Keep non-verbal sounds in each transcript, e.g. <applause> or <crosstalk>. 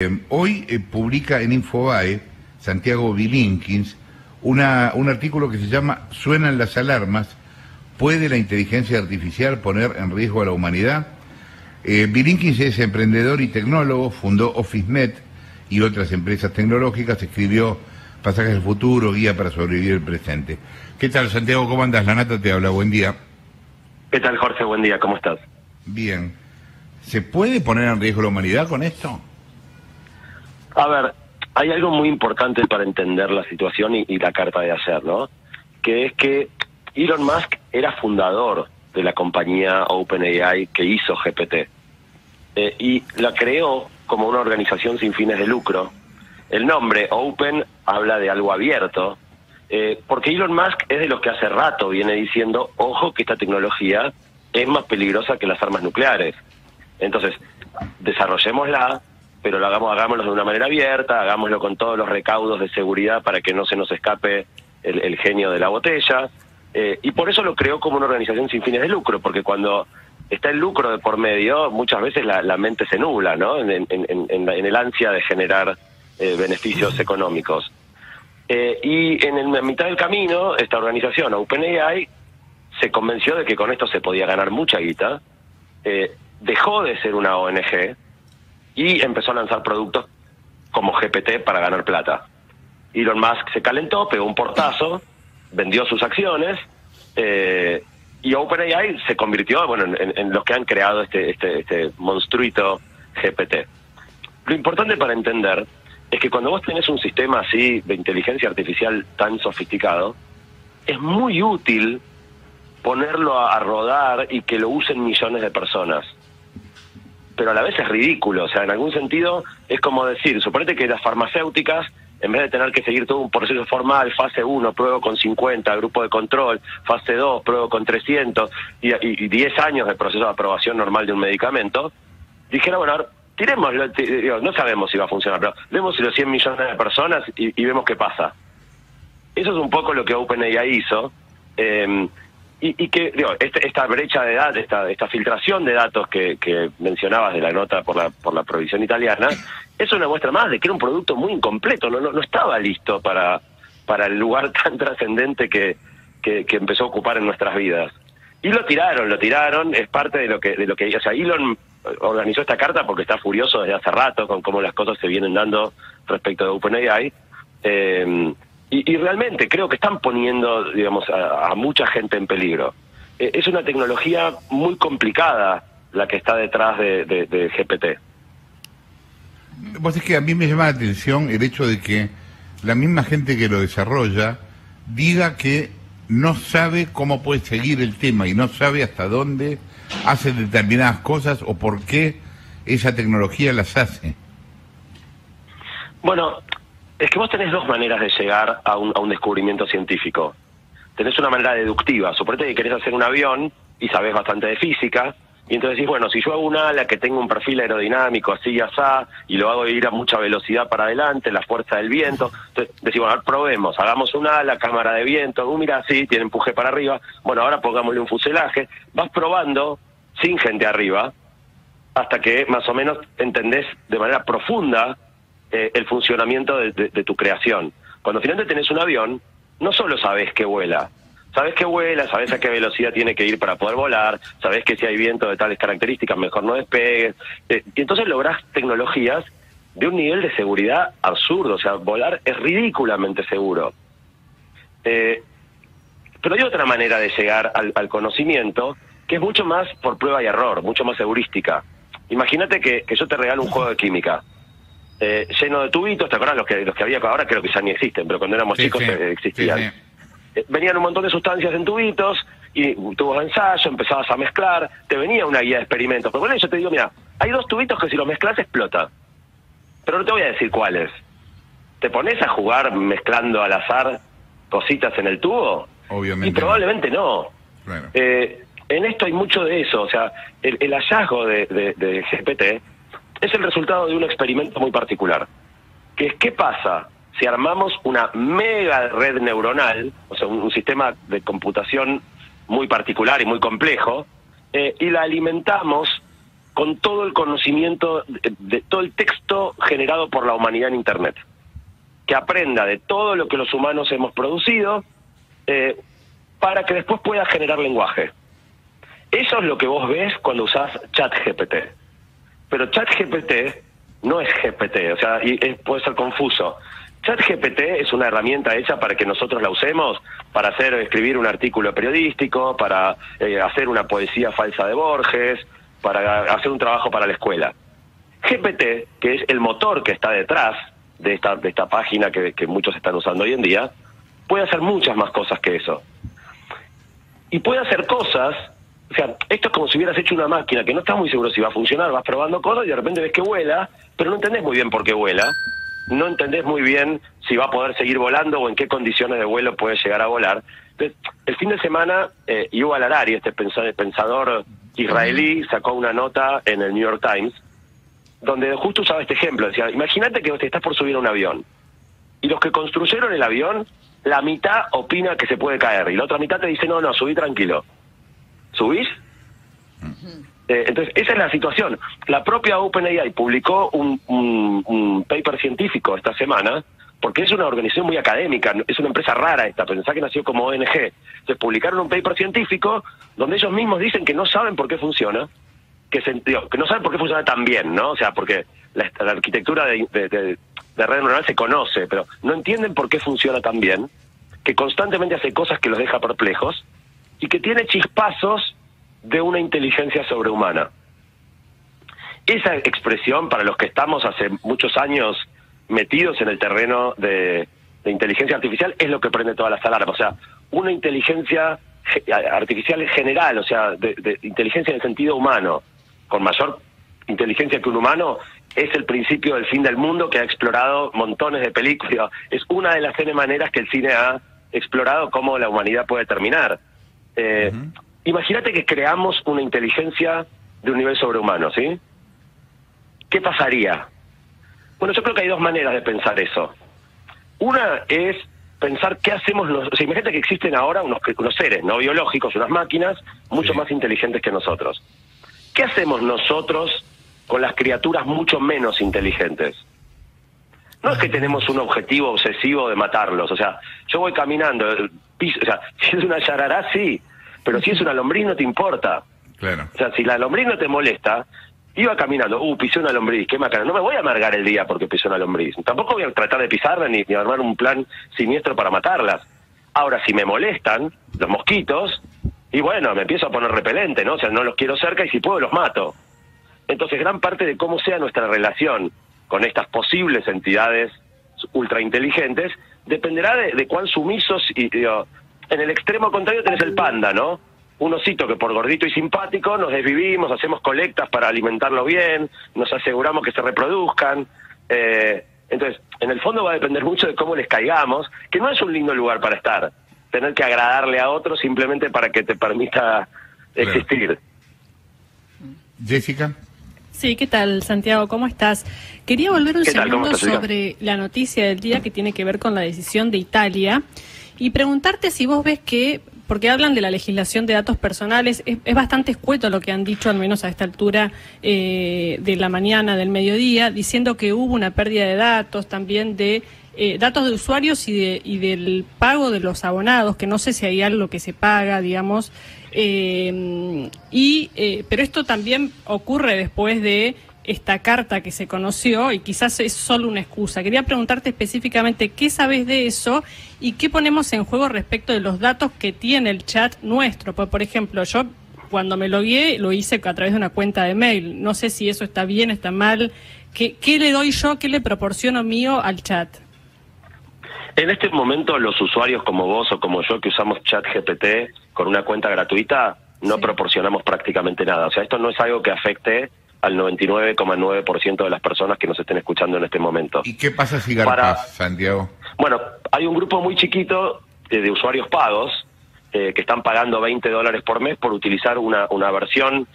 Eh, hoy eh, publica en Infobae Santiago Bilinkins una, un artículo que se llama Suenan las alarmas, ¿puede la inteligencia artificial poner en riesgo a la humanidad? Eh, Bilinkins es emprendedor y tecnólogo, fundó OfficeNet y otras empresas tecnológicas, escribió Pasajes del Futuro, Guía para sobrevivir el presente. ¿Qué tal, Santiago? ¿Cómo andas? La Nata te habla, buen día. ¿Qué tal, Jorge? Buen día, ¿cómo estás? Bien. ¿Se puede poner en riesgo la humanidad con esto? A ver, hay algo muy importante para entender la situación y, la carta de hacer, ¿no? Que es que Elon Musk era fundador de la compañía OpenAI que hizo GPT. Eh, y la creó como una organización sin fines de lucro. El nombre Open habla de algo abierto, eh, porque Elon Musk es de los que hace rato viene diciendo, ojo que esta tecnología es más peligrosa que las armas nucleares. Entonces, desarrollémosla, pero lo hagamos, hagámoslo de una manera abierta, hagámoslo con todos los recaudos de seguridad para que no se nos escape el, genio de la botella. Eh, y por eso lo creó como una organización sin fines de lucro, porque cuando está el lucro de por medio, muchas veces la, mente se nubla, ¿no? En, el ansia de generar eh, beneficios económicos. Eh, y en la mitad del camino, esta organización, OpenAI, se convenció de que con esto se podía ganar mucha guita, dejó de ser una ONG, y empezó a lanzar productos como GPT para ganar plata. Elon Musk se calentó, pegó un portazo, vendió sus acciones eh, y OpenAI se convirtió bueno, en, los que han creado este, este, este monstruito GPT. Lo importante para entender es que cuando vos tenés un sistema así de inteligencia artificial tan sofisticado, es muy útil ponerlo a rodar y que lo usen millones de personas pero a la vez es ridículo. O sea, en algún sentido es como decir, suponete que las farmacéuticas, en vez de tener que seguir todo un proceso formal, fase 1, pruebo con 50, grupo de control, fase 2, pruebo con 300, y, y, 10 años de proceso de aprobación normal de un medicamento, dijera, bueno, ahora, tiremoslo, no sabemos si va a funcionar, pero vemos los 100 millones de personas y, vemos qué pasa. Eso es un poco lo que OpenAI hizo. Eh, y, que digo, este, esta, brecha de edad, esta, esta filtración de datos que, mencionabas de la nota por la, por la provisión italiana, es una muestra más de que era un producto muy incompleto, no, no, estaba listo para, para el lugar <laughs> tan trascendente que, que, empezó a ocupar en nuestras vidas. Y lo tiraron, lo tiraron, es parte de lo que, de lo que, o sea, Elon organizó esta carta porque está furioso desde hace rato con cómo las cosas se vienen dando respecto de OpenAI. Eh, y, realmente creo que están poniendo, digamos, a, mucha gente en peligro. E, es una tecnología muy complicada la que está detrás de, de, GPT. Vos es que a mí me llama la atención el hecho de que la misma gente que lo desarrolla diga que no sabe cómo puede seguir el tema y no sabe hasta dónde hace determinadas cosas o por qué esa tecnología las hace. Bueno, es que vos tenés dos maneras de llegar a un, a un descubrimiento científico. Tenés una manera deductiva. Suponete que querés hacer un avión y sabés bastante de física, y entonces decís, bueno, si yo hago un ala que tenga un perfil aerodinámico así y asá, y lo hago ir a mucha velocidad para adelante, la fuerza del viento, entonces decís, bueno, probemos, hagamos un ala, cámara de viento, uh, mira, sí, tiene empuje para arriba, bueno, ahora pongámosle un fuselaje, vas probando sin gente arriba, hasta que más o menos entendés de manera profunda eh, el funcionamiento de, tu creación. Cuando finalmente tenés un avión, no solo sabes que vuela, sabes que vuela, sabes a qué velocidad tiene que ir para poder volar, sabes que si hay viento de tales características mejor no despegues. Eh, y entonces lográs tecnologías de un nivel de seguridad absurdo, o sea, volar es ridículamente seguro. Eh, pero hay otra manera de llegar al, conocimiento que es mucho más por prueba y error, mucho más heurística. Imagínate que yo te regalo un juego de química eh, lleno de tubitos, ¿te acuerdas los que, los que había ahora? Creo que ya ni existen, pero cuando éramos chicos eh, existían. Eh, venían un montón de sustancias en tubitos y tubos de ensayo, empezabas a mezclar, te venía una guía de experimentos. Pero bueno, yo te digo, mira, hay dos tubitos que si los mezclas explota. Pero no te voy a decir cuáles. ¿Te pones a jugar mezclando al azar cositas en el tubo? Obviamente. Y probablemente no. en esto hay mucho de eso. O sea, el, hallazgo de, de, de GPT es el resultado de un experimento muy particular, que es qué pasa si armamos una mega red neuronal, o sea, un, sistema de computación muy particular y muy complejo, eh, y la alimentamos con todo el conocimiento de, todo el texto generado por la humanidad en Internet. Que aprenda de todo lo que los humanos hemos producido eh, para que después pueda generar lenguaje. Eso es lo que vos ves cuando usás ChatGPT. Pero ChatGPT no es GPT, o sea, y, puede ser confuso. ChatGPT es una herramienta hecha para que nosotros la usemos para hacer escribir un artículo periodístico, para eh, hacer una poesía falsa de Borges, para hacer un trabajo para la escuela. GPT, que es el motor que está detrás de esta, de esta página que, que muchos están usando hoy en día, puede hacer muchas más cosas que eso. Y puede hacer cosas o sea, esto es como si hubieras hecho una máquina que no estás muy seguro si va a funcionar, vas probando cosas y de repente ves que vuela, pero no entendés muy bien por qué vuela, no entendés muy bien si va a poder seguir volando o en qué condiciones de vuelo puede llegar a volar. Entonces, el fin de semana, eh, Yuval Harari, este pensador israelí, sacó una nota en el New York Times donde justo usaba este ejemplo. Decía, imagínate que te estás por subir a un avión y los que construyeron el avión, la mitad opina que se puede caer y la otra mitad te dice, no, no, subí tranquilo. ¿Subís? Eh, entonces, esa es la situación. La propia OpenAI publicó un, un, paper científico esta semana, porque es una organización muy académica, es una empresa rara esta, pensá que nació como ONG. Entonces, publicaron un paper científico donde ellos mismos dicen que no saben por qué funciona, que, que no saben por qué funciona tan bien, ¿no? O sea, porque la, arquitectura de, de, de red neuronal se conoce, pero no entienden por qué funciona tan bien, que constantemente hace cosas que los deja perplejos y que tiene chispazos de una inteligencia sobrehumana. Esa expresión, para los que estamos hace muchos años metidos en el terreno de, inteligencia artificial, es lo que prende todas las alarmas. O sea, una inteligencia artificial en general, o sea, de, inteligencia en el sentido humano, con mayor inteligencia que un humano, es el principio del fin del mundo que ha explorado montones de películas. Es una de las N maneras que el cine ha explorado cómo la humanidad puede terminar. Eh, Imagínate que creamos una inteligencia de un nivel sobrehumano, ¿sí? ¿Qué pasaría? Bueno, yo creo que hay dos maneras de pensar eso. Una es pensar qué hacemos los... O sea, imagínate que existen ahora unos, unos seres no biológicos, unas máquinas mucho más inteligentes que nosotros. ¿Qué hacemos nosotros con las criaturas mucho menos inteligentes? No es que tenemos un objetivo obsesivo de matarlos, o sea, yo voy caminando, piso, o sea, <laughs> si es una yarará, sí, pero si es una lombriz no te importa. Claro. O sea, si la lombriz no te molesta, iba caminando, uh, pisé una lombriz, qué macana. No me voy a amargar el día porque pisé una lombriz. Tampoco voy a tratar de pisarla ni, ni armar un plan siniestro para matarlas. Ahora, si me molestan los mosquitos, y bueno, me empiezo a poner repelente, ¿no? O sea, no los quiero cerca y si puedo los mato. Entonces, gran parte de cómo sea nuestra relación con estas posibles entidades ultrainteligentes dependerá de, cuán sumisos y, en el extremo contrario tenés el panda, ¿no? Un osito que por gordito y simpático nos desvivimos, hacemos colectas para alimentarlo bien, nos aseguramos que se reproduzcan. Eh, entonces, en el fondo va a depender mucho de cómo les caigamos, que no es un lindo lugar para estar. Tener que agradarle a otro simplemente para que te permita existir. Jessica. Sí, ¿qué tal, Santiago? ¿Cómo estás? Quería volver un segundo sobre la noticia del día que tiene que ver con la decisión de Italia y preguntarte si vos ves que, porque hablan de la legislación de datos personales, es, bastante escueto lo que han dicho, al menos a esta altura eh, de la mañana, del mediodía, diciendo que hubo una pérdida de datos, también de eh, datos de usuarios y, de, y del pago de los abonados, que no sé si hay algo que se paga, digamos. Eh, y, pero esto también ocurre después de esta carta que se conoció y quizás es solo una excusa. Quería preguntarte específicamente qué sabes de eso y qué ponemos en juego respecto de los datos que tiene el chat nuestro. Pues, por ejemplo, yo cuando me logué lo hice a través de una cuenta de mail. No sé si eso está bien, está mal. ¿Qué, qué le doy yo, qué le proporciono mío al chat? En este momento los usuarios como vos o como yo que usamos chat GPT con una cuenta gratuita no proporcionamos prácticamente nada. O sea, esto no es algo que afecte al 99,9% de las personas que nos estén escuchando en este momento. ¿Y qué pasa si garpas, Santiago? Bueno, hay un grupo muy chiquito de, usuarios pagos eh, que están pagando 20 dólares por mes por utilizar una, una versión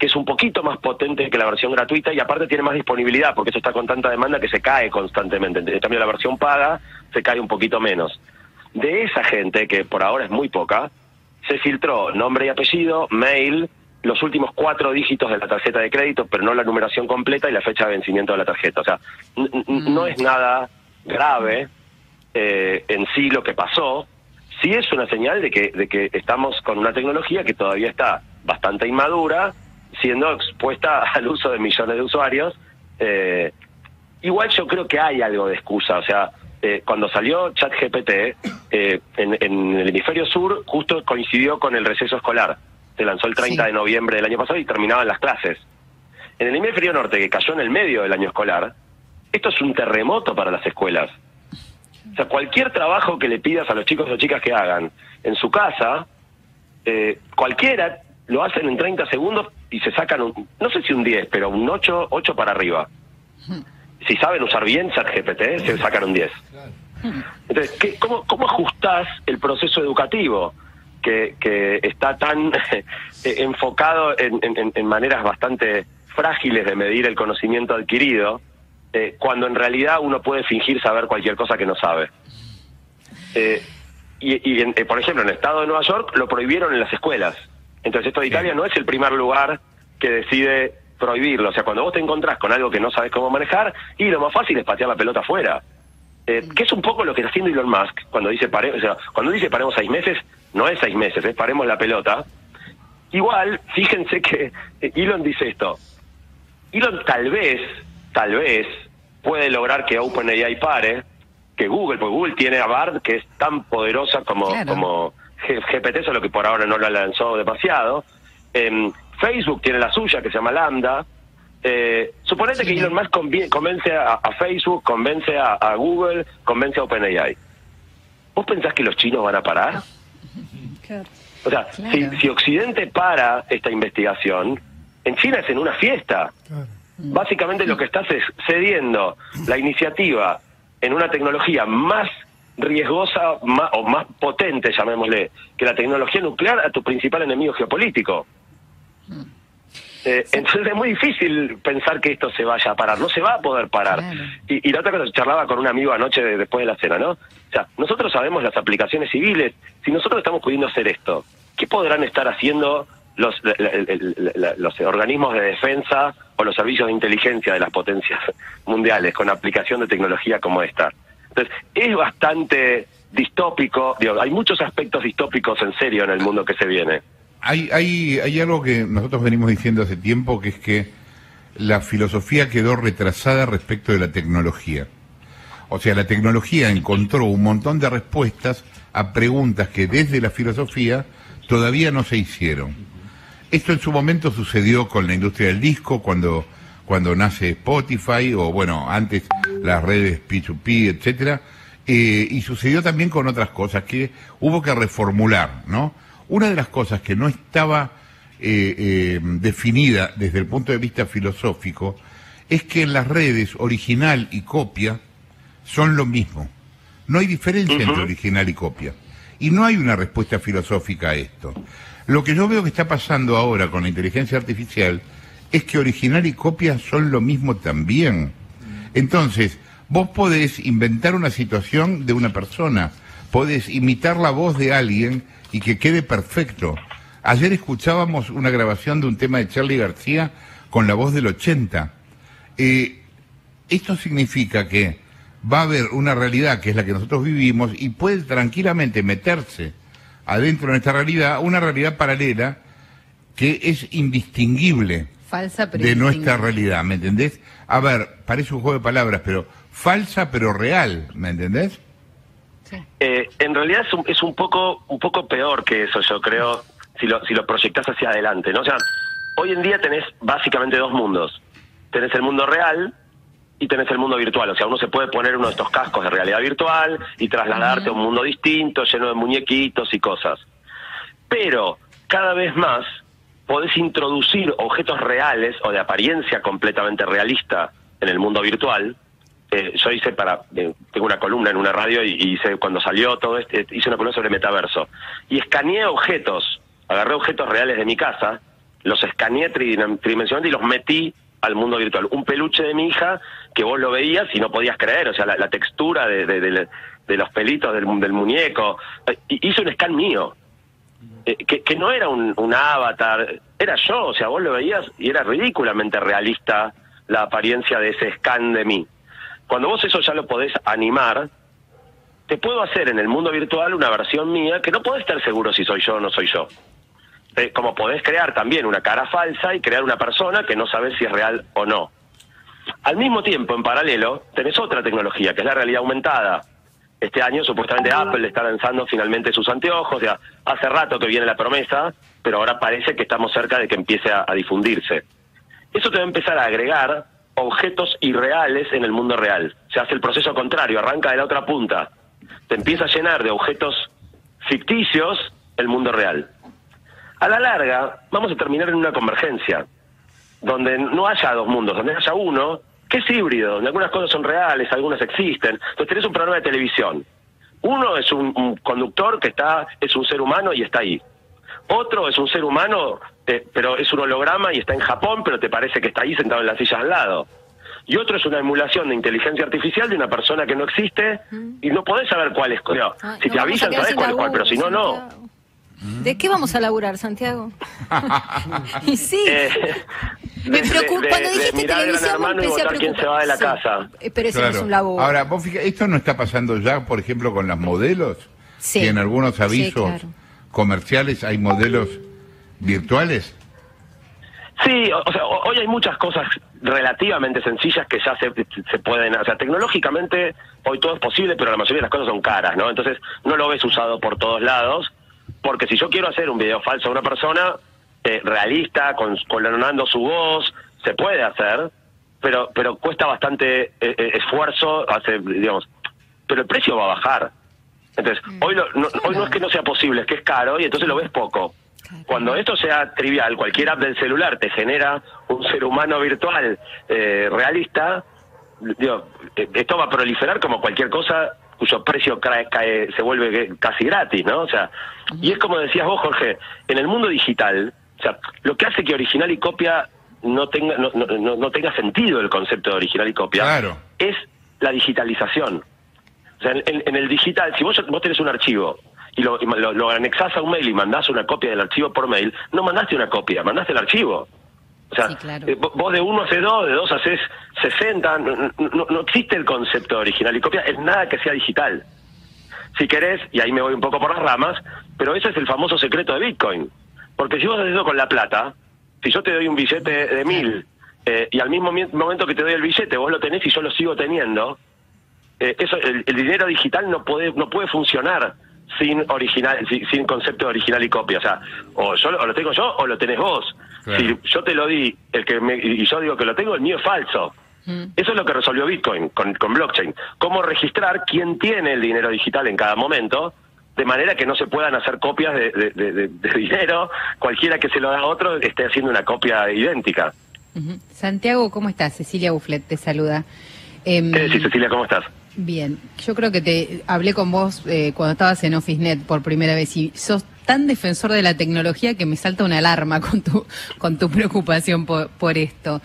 que es un poquito más potente que la versión gratuita y aparte tiene más disponibilidad, porque eso está con tanta demanda que se cae constantemente. En cambio, la versión paga se cae un poquito menos. De esa gente, que por ahora es muy poca, se filtró nombre y apellido, mail, los últimos cuatro dígitos de la tarjeta de crédito, pero no la numeración completa y la fecha de vencimiento de la tarjeta. O sea, no es nada grave eh, en sí lo que pasó, sí es una señal de que, de que estamos con una tecnología que todavía está bastante inmadura, siendo expuesta <laughs> al uso de millones de usuarios. Eh, igual yo creo que hay algo de excusa, o sea, eh, cuando salió ChatGPT, eh, en, en, el hemisferio sur justo coincidió con el receso escolar. Se lanzó el 30 de noviembre del año pasado y terminaban las clases. En el hemisferio norte, que cayó en el medio del año escolar, esto es un terremoto para las escuelas. O sea, cualquier trabajo que le pidas a los chicos o chicas que hagan en su casa, eh, cualquiera lo hacen en 30 segundos y se sacan, un, no sé si un 10, pero un 8, 8 para arriba. Si saben usar bien ChatGPT, se sacan un 10. Entonces, ¿qué, cómo, ¿cómo ajustás el proceso educativo que, que está tan <laughs> enfocado en, en, en maneras bastante frágiles de medir el conocimiento adquirido? Eh, cuando en realidad uno puede fingir saber cualquier cosa que no sabe. Eh, y, eh, por ejemplo, en el estado de Nueva York lo prohibieron en las escuelas. Entonces esto de Italia no es el primer lugar que decide prohibirlo. O sea, cuando vos te encontrás con algo que no sabes cómo manejar, y lo más fácil es patear la pelota afuera. Eh, que es un poco lo que está haciendo Elon Musk cuando dice pare, o sea, cuando dice paremos seis meses, no es seis meses, es paremos la pelota. Igual, fíjense que Elon dice esto. Elon tal vez tal vez puede lograr que OpenAI pare, que Google, porque Google tiene a Bard que es tan poderosa como, como GPT, solo que por ahora no la lanzó demasiado. Eh, Facebook tiene la suya, que se llama Lambda. Eh, suponete que Elon Musk convence a, Facebook, convence a, Google, convence a OpenAI. ¿Vos pensás que los chinos van a parar? O sea, si, si Occidente para esta investigación, en China es en una fiesta. Claro. Básicamente lo que estás es cediendo la iniciativa en una tecnología más riesgosa o más potente, llamémosle, que la tecnología nuclear a tu principal enemigo geopolítico. Eh, entonces es muy difícil pensar que esto se vaya a parar, no se va a poder parar. Y, y, la otra cosa, charlaba con un amigo anoche después de la cena, ¿no? O sea, nosotros sabemos las aplicaciones civiles, si nosotros estamos pudiendo hacer esto, ¿qué podrán estar haciendo los, los organismos de defensa o los servicios de inteligencia de las potencias <laughs> mundiales con aplicación de tecnología como esta. Entonces, es bastante distópico, digo, hay muchos aspectos distópicos en serio en el mundo que se viene. Hay, hay, hay algo que nosotros venimos diciendo hace tiempo, que es que la filosofía quedó retrasada respecto de la tecnología. O sea, la tecnología encontró un montón de respuestas a preguntas que desde la filosofía todavía no se hicieron. Esto en su momento sucedió con la industria del disco, cuando, cuando nace Spotify, o bueno, antes las redes P2P, etcétera, eh, y sucedió también con otras cosas que hubo que reformular, ¿no? Una de las cosas que no estaba eh, eh, definida desde el punto de vista filosófico es que en las redes original y copia son lo mismo. No hay diferencia entre original y copia. Y no hay una respuesta filosófica a esto. Lo que yo veo que está pasando ahora con la inteligencia artificial es que original y copia son lo mismo también. Entonces, vos podés inventar una situación de una persona, podés imitar la voz de alguien y que quede perfecto. Ayer escuchábamos una grabación de un tema de Charlie García con la voz del 80. Eh, esto significa que va a haber una realidad que es la que nosotros vivimos y puede tranquilamente meterse adentro de esta realidad una realidad paralela que es indistinguible falsa, de nuestra realidad, ¿me entendés? A ver, parece un juego de palabras, pero falsa pero real, ¿me entendés? Eh, en realidad es un, es un poco un poco peor que eso, yo creo, si lo, si lo proyectás hacia adelante, ¿no? O sea, hoy en día tenés básicamente dos mundos. Tenés el mundo real, y tenés el mundo virtual. O sea, uno se puede poner uno de estos cascos de realidad virtual y trasladarte a un mundo distinto, lleno de muñequitos y cosas. Pero cada vez más podés introducir objetos reales o de apariencia completamente realista en el mundo virtual. Eh, yo hice para, eh, tengo una columna en una radio y, hice, cuando salió todo este, hice una columna sobre metaverso. Y escaneé objetos, agarré objetos reales de mi casa, los escaneé tridimensionalmente y los metí al mundo virtual. Un peluche de mi hija que vos lo veías y no podías creer, o sea, la, textura de, de, los pelitos del, del muñeco. Hizo un scan mío, eh, que, que, no era un, un, avatar, era yo, o sea, vos lo veías y era ridículamente realista la apariencia de ese scan de mí. Cuando vos eso ya lo podés animar, te puedo hacer en el mundo virtual una versión mía que no podés estar seguro si soy yo o no soy yo. Eh, como podés crear también una cara falsa y crear una persona que no sabes si es real o no. Al mismo tiempo, en paralelo, tenés otra tecnología, que es la realidad aumentada. Este año supuestamente Apple está lanzando finalmente sus anteojos, ya hace rato que viene la promesa, pero ahora parece que estamos cerca de que empiece a, difundirse. Eso te va a empezar a agregar objetos irreales en el mundo real. Se hace el proceso contrario, arranca de la otra punta. Te empieza a llenar de objetos ficticios el mundo real. A la larga, vamos a terminar en una convergencia, donde no haya dos mundos, donde haya uno que es híbrido, donde algunas cosas son reales, algunas existen. Entonces tenés un programa de televisión. Uno es un, conductor que está, es un ser humano y está ahí. Otro es un ser humano, eh, pero es un holograma y está en Japón, pero te parece que está ahí sentado en la silla al lado. Y otro es una emulación de inteligencia artificial de una persona que no existe y no podés saber cuál es. si te avisan, sabes cuál es cuál, pero si no, no. ¿De qué vamos a laburar, Santiago? <laughs> y sí. Eh, me preocupa. Cuando dijiste televisión, hermano y votar quién se va de la casa. Pero eso no es un laburo. Ahora, vos fíjate, ¿esto no está pasando ya, por ejemplo, con las modelos? Sí. en algunos avisos comerciales hay modelos virtuales. Sí, o, sea, hoy hay muchas cosas relativamente sencillas que ya se, se pueden, o sea, tecnológicamente hoy todo es posible, pero la mayoría de las cosas son caras, ¿no? Entonces no lo ves usado por todos lados, porque si yo quiero hacer un video falso a una persona eh, realista, con, colonando su voz, se puede hacer, pero pero cuesta bastante eh, eh, esfuerzo, hace, digamos, pero el precio va a bajar. Entonces, mm. hoy, no, hoy no es que no sea posible, es que es caro y entonces lo ves poco. Cuando esto sea trivial, cualquier app del celular te genera un ser humano virtual eh, realista, digo, eh, esto va a proliferar como cualquier cosa cuyo precio cae, se vuelve casi gratis, ¿no? O sea, y es como decías vos, Jorge, en el mundo digital, o sea, lo que hace que original y copia no tenga no, no, no tenga sentido el concepto de original y copia es la digitalización. O sea, en, el digital, si vos, vos tenés un archivo y lo, lo, anexás a un mail y mandás una copia del archivo por mail, no mandaste una copia, mandaste el archivo. O sea, eh, vos de uno haces dos, de dos haces sesenta, no, no, existe el concepto original y copia, es nada que sea digital. Si querés, y ahí me voy un poco por las ramas, pero ese es el famoso secreto de Bitcoin. Porque si vos haces eso con la plata, si yo te doy un billete de mil eh, y al mismo momento que te doy el billete vos lo tenés y yo lo sigo teniendo, eh, eso el, dinero digital no puede no puede funcionar sin original sin, concepto de original y copia o sea o yo lo tengo yo o lo tenés vos si yo te lo di el que y yo digo que lo tengo el mío es falso mm. eso es lo que resolvió Bitcoin con, con blockchain cómo registrar quién tiene el dinero digital en cada momento de manera que no se puedan hacer copias de, dinero, cualquiera que se lo da a otro esté haciendo una copia idéntica. Santiago, ¿cómo estás? Cecilia Bufflet te saluda. Em, sí, Cecilia, ¿cómo estás? Bien, yo creo que te hablé con vos eh, cuando estabas en OfficeNet por primera vez y sos tan defensor de la tecnología que me salta una alarma con tu, con tu preocupación por, por esto.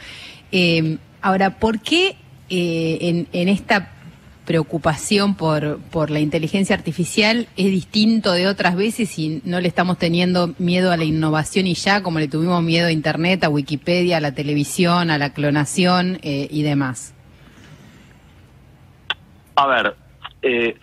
Eh, ahora, ¿por qué eh, en, en esta preocupación por, por la inteligencia artificial es distinto de otras veces y no le estamos teniendo miedo a la innovación y ya, como le tuvimos miedo a Internet, a Wikipedia, a la televisión, a la clonación y demás? A ver, eh,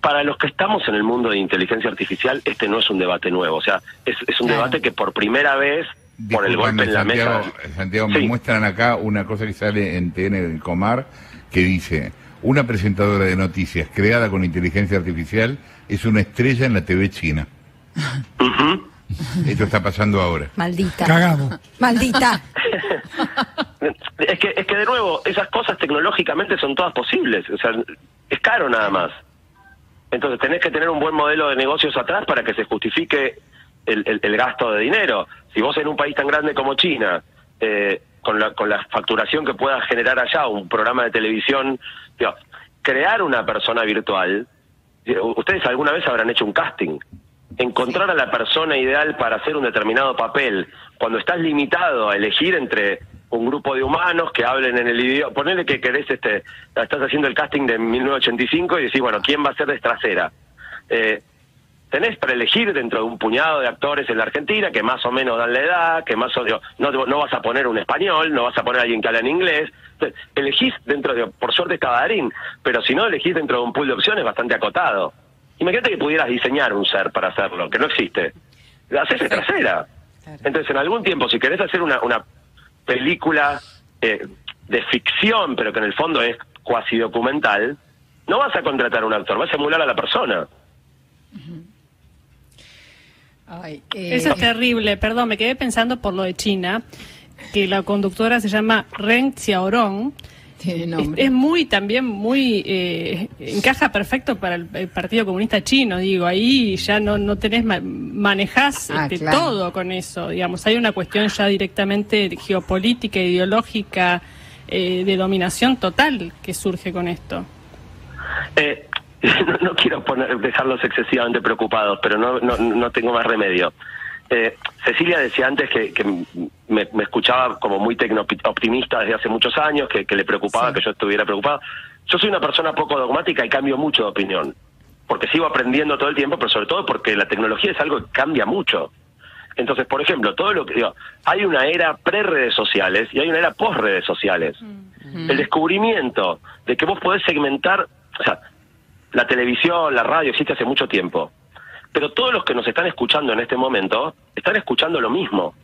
para los que estamos en el mundo de inteligencia artificial, este no es un debate nuevo. O sea, es, un debate que por primera vez, por el golpe en la mesa. Santiago, me muestran acá una cosa que sale en TN Comar que dice: una presentadora de noticias creada con inteligencia artificial es una estrella en la TV china. Esto está pasando ahora. Maldita. Cagamos. Maldita. <laughs> es que, es que de nuevo, esas cosas tecnológicamente son todas posibles. O sea, es caro nada más. Entonces tenés que tener un buen modelo de negocios atrás para que se justifique el, el, gasto de dinero. Si vos en un país tan grande como China, eh, con, la, con la facturación que pueda generar allá un programa de televisión, crear una persona virtual, ustedes alguna vez habrán hecho un casting encontrar a la persona ideal para hacer un determinado papel, cuando estás limitado a elegir entre un grupo de humanos que hablen en el idioma, ponele que querés, este, estás haciendo el casting de 1985 y decís, bueno, ¿quién va a ser de trasera? Eh, tenés para elegir dentro de un puñado de actores en la Argentina que más o menos dan la edad, que más o menos, no, no vas a poner un español, no vas a poner a alguien que habla en inglés. Entonces, elegís dentro de, por suerte está Darín, pero si no elegís dentro de un pool de opciones bastante acotado. Imagínate que pudieras diseñar un ser para hacerlo, que no existe. La haces trasera. Entonces, en algún tiempo, si querés hacer una, una película eh, de ficción, pero que en el fondo es cuasi documental, no vas a contratar a un actor, vas a emular a la persona. Eso es terrible, perdón, me quedé pensando por lo de China, que la conductora se llama Ren Xiaorong. Es, muy también muy eh, encaja perfecto para el, Partido Comunista Chino digo ahí ya no no tenés manejás ah, este, todo con eso digamos hay una cuestión ya directamente geopolítica ideológica eh, de dominación total que surge con esto. Eh, <laughs> no, quiero poner, dejarlos excesivamente preocupados, pero no, no, no tengo más remedio. Eh, Cecilia decía antes que, me, escuchaba como muy optimista desde hace muchos años, que, le preocupaba que yo estuviera preocupado. Yo soy una persona poco dogmática y cambio mucho de opinión, porque sigo aprendiendo todo el tiempo, pero sobre todo porque la tecnología es algo que cambia mucho. Entonces, por ejemplo, todo lo que digo, hay una era pre-redes sociales y hay una era post-redes sociales. Mm. El descubrimiento de que vos podés segmentar, o sea, la televisión, la radio existe hace mucho tiempo. Pero todos los que nos están escuchando en este momento están escuchando lo mismo.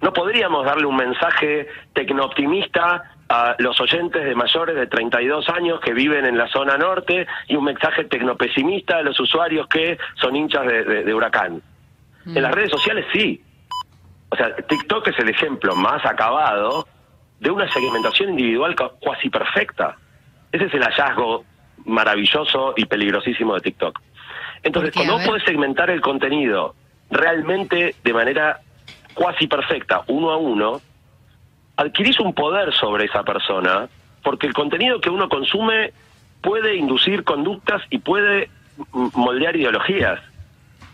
No podríamos darle un mensaje tecnooptimista a los oyentes de mayores de 32 años que viven en la zona norte y un mensaje tecnopesimista a los usuarios que son hinchas de, huracán. En las mm. redes sociales sí. O sea, TikTok es el ejemplo más acabado de una segmentación individual casi perfecta. Ese es el hallazgo maravilloso y peligrosísimo de TikTok. Entonces, cuando vos podés segmentar el contenido realmente de manera cuasi perfecta, uno a uno, adquirís un poder sobre esa persona, porque el contenido que uno consume puede inducir conductas y puede moldear ideologías.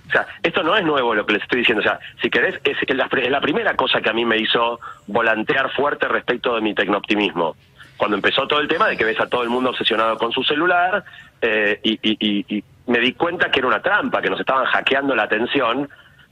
O sea, esto no es nuevo lo que les estoy diciendo. O sea, si querés, es la, es la primera cosa que a mí me hizo volantear fuerte respecto de mi tecnooptimismo cuando empezó todo el tema de que ves a todo el mundo obsesionado con su celular eh, y, me di cuenta que era una trampa, que nos estaban hackeando la atención,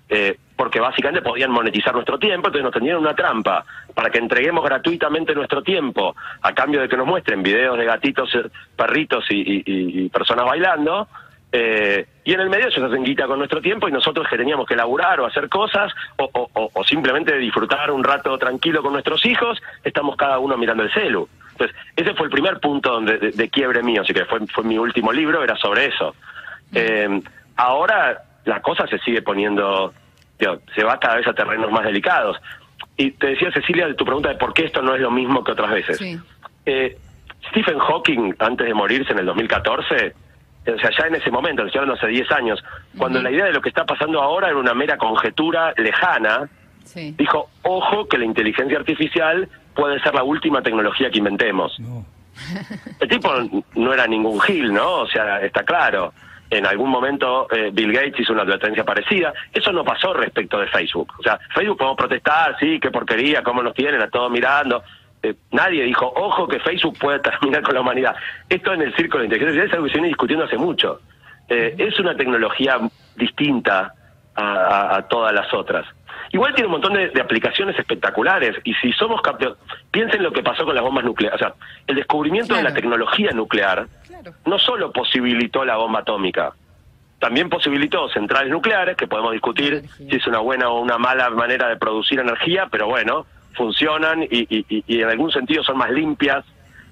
eh, porque básicamente podían monetizar nuestro tiempo, entonces nos tenían una trampa para que entreguemos gratuitamente nuestro tiempo a cambio de que nos muestren videos de gatitos, eh, perritos y, personas bailando. y en el medio ellos hacen guita con nuestro tiempo y nosotros que teníamos que laburar o hacer cosas o, o simplemente disfrutar un rato tranquilo con nuestros hijos, estamos cada uno mirando el celu. Entonces, ese fue el primer punto donde, de, quiebre mío, así que fue, fue mi último libro, era sobre eso. Eh, ahora la cosa se sigue poniendo, se va cada vez a terrenos más delicados. Y te decía, Cecilia, tu pregunta de por qué esto no es lo mismo que otras veces. Eh, Stephen Hawking, antes de morirse en el 2014, o sea, ya en ese momento, estoy hablando hace 10 años, cuando la idea de lo que está pasando ahora era una mera conjetura lejana, dijo, ojo que la inteligencia artificial puede ser la última tecnología que inventemos. El tipo no era ningún gil, ¿no? O sea, está claro. En algún momento eh, Bill Gates hizo una advertencia parecida. Eso no pasó respecto de Facebook. O sea, Facebook podemos protestar, sí, qué porquería, cómo nos tienen a todos mirando. Eh, nadie dijo, ojo que Facebook puede <laughs> terminar con la humanidad. Esto en el círculo de inteligencia es algo que se viene discutiendo hace mucho. Eh, es una tecnología distinta a todas las otras. Igual tiene un montón de, aplicaciones espectaculares y si somos piensen lo que pasó con las bombas nucleares. O sea, el descubrimiento de la tecnología nuclear no solo posibilitó la bomba atómica, también posibilitó centrales nucleares, que podemos discutir si es una buena o una mala manera de producir energía, pero bueno, funcionan y, en algún sentido son más limpias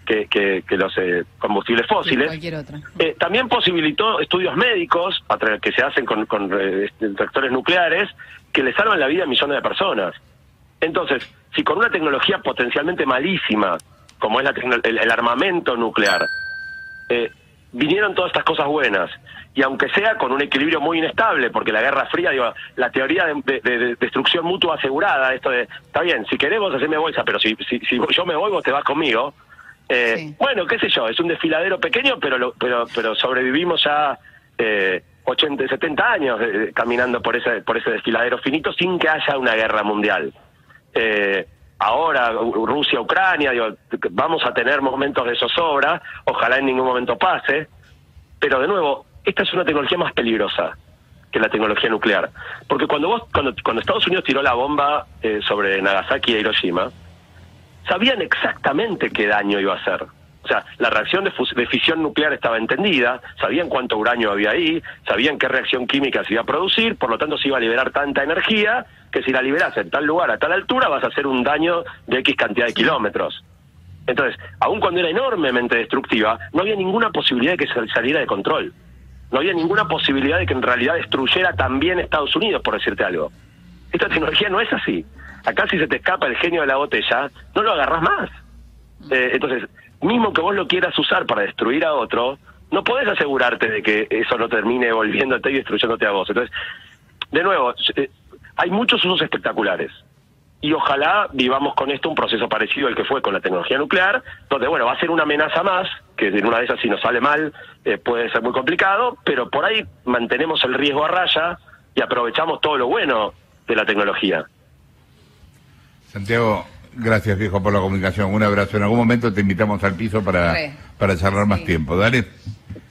que, que, los eh, combustibles fósiles. Eh, también posibilitó estudios médicos que se hacen con, con eh, reactores nucleares que le salvan la vida a millones de personas. Entonces, si con una tecnología potencialmente malísima, como es la el, armamento nuclear, eh, vinieron todas estas cosas buenas, y aunque sea con un equilibrio muy inestable, porque la Guerra Fría, digo, la teoría de, destrucción mutua asegurada, esto de, está bien, si queremos hacerme bolsa, pero si, si, yo me voy, vos te vas conmigo. Eh, Bueno, qué sé yo, es un desfiladero pequeño, pero, pero, pero sobrevivimos ya eh, 80, 70 años eh, caminando por ese, por ese desfiladero finito sin que haya una guerra mundial. Eh, ahora, Rusia, Ucrania, vamos a tener momentos de zozobra, ojalá en ningún momento pase, pero de nuevo, esta es una tecnología más peligrosa. que la tecnología nuclear. Porque cuando vos, cuando, cuando Estados Unidos tiró la bomba eh, sobre Nagasaki y Hiroshima, sabían exactamente qué daño iba a hacer. O sea, la reacción de, de, fisión nuclear estaba entendida, sabían cuánto uranio había ahí, sabían qué reacción química se iba a producir, por lo tanto se iba a liberar tanta energía que si la liberas en tal lugar, a tal altura, vas a hacer un daño de X cantidad de kilómetros. Entonces, aun cuando era enormemente destructiva, no había ninguna posibilidad de que saliera de control. No había ninguna posibilidad de que en realidad destruyera también Estados Unidos, por decirte algo. Esta tecnología no es así. Acá si se te escapa el genio de la botella, no lo agarras más. Eh, entonces, mismo que vos lo quieras usar para destruir a otro, no podés asegurarte de que eso no termine volviéndote y destruyéndote a vos. Entonces, de nuevo, eh, hay muchos usos espectaculares y ojalá vivamos con esto un proceso parecido al que fue con la tecnología nuclear, donde, bueno, va a ser una amenaza más, que en una de esas si nos sale mal eh, puede ser muy complicado, pero por ahí mantenemos el riesgo a raya y aprovechamos todo lo bueno de la tecnología. Santiago, gracias viejo por la comunicación, un abrazo. En algún momento te invitamos al piso para, para charlar más tiempo, dale.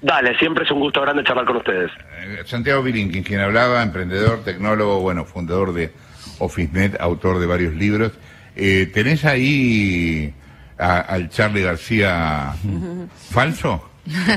Dale, siempre es un gusto grande charlar con ustedes. Eh, Santiago Virinkin, quien hablaba, emprendedor, tecnólogo, bueno, fundador de OfficeNet, autor de varios libros. Eh, ¿Tenés ahí al Charlie García <laughs> falso? <laughs>